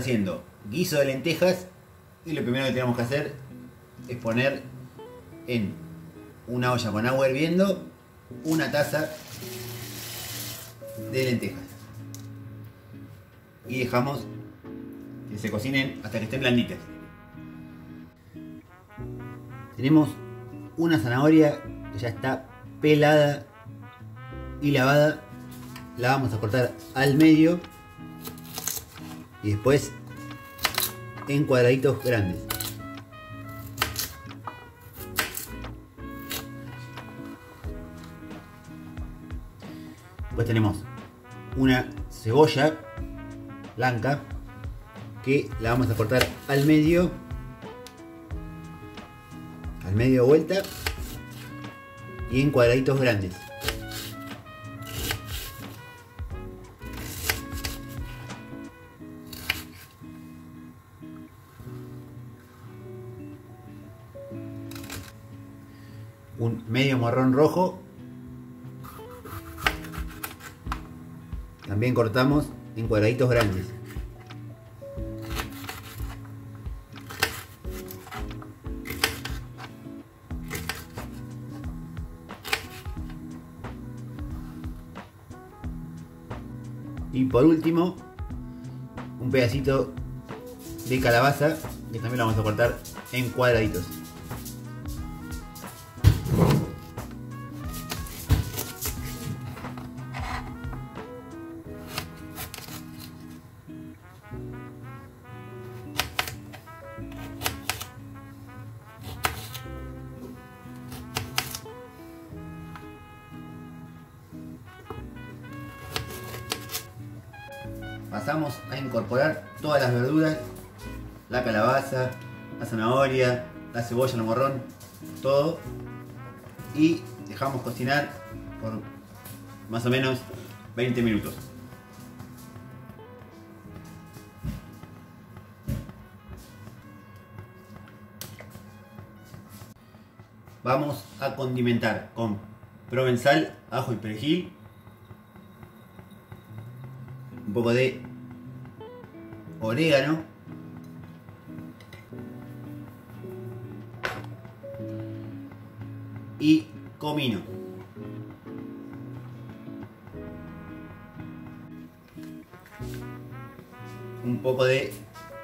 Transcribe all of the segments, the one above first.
haciendo guiso de lentejas y lo primero que tenemos que hacer es poner en una olla con agua hirviendo una taza de lentejas y dejamos que se cocinen hasta que estén blanditas. Tenemos una zanahoria que ya está pelada y lavada. La vamos a cortar al medio y después en cuadraditos grandes. Después tenemos una cebolla blanca que la vamos a cortar al medio al medio vuelta y en cuadraditos grandes un medio marrón rojo también cortamos en cuadraditos grandes Y por último, un pedacito de calabaza que también lo vamos a cortar en cuadraditos. Pasamos a incorporar todas las verduras, la calabaza, la zanahoria, la cebolla, el morrón, todo y dejamos cocinar por más o menos 20 minutos. Vamos a condimentar con provenzal, ajo y perejil, un poco de orégano y comino. Un poco de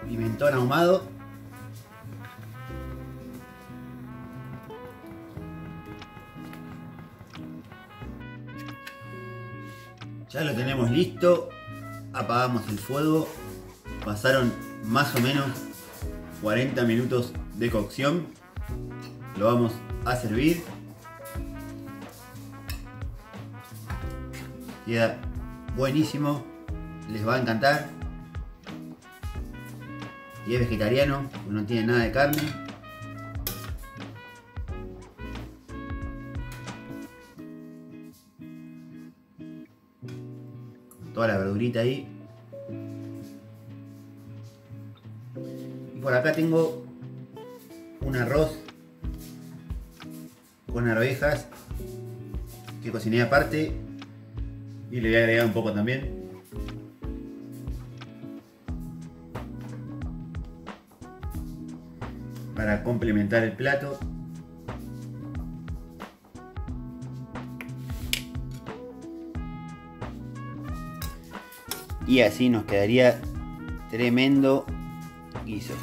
pimentón ahumado. Ya lo tenemos listo. Apagamos el fuego. Pasaron más o menos 40 minutos de cocción. Lo vamos a servir. Queda buenísimo. Les va a encantar. Y es vegetariano, no tiene nada de carne. Toda la verdurita ahí. Y por acá tengo un arroz con arvejas que cociné aparte y le voy a agregar un poco también. Para complementar el plato. Y así nos quedaría tremendo guiso.